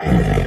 Yeah.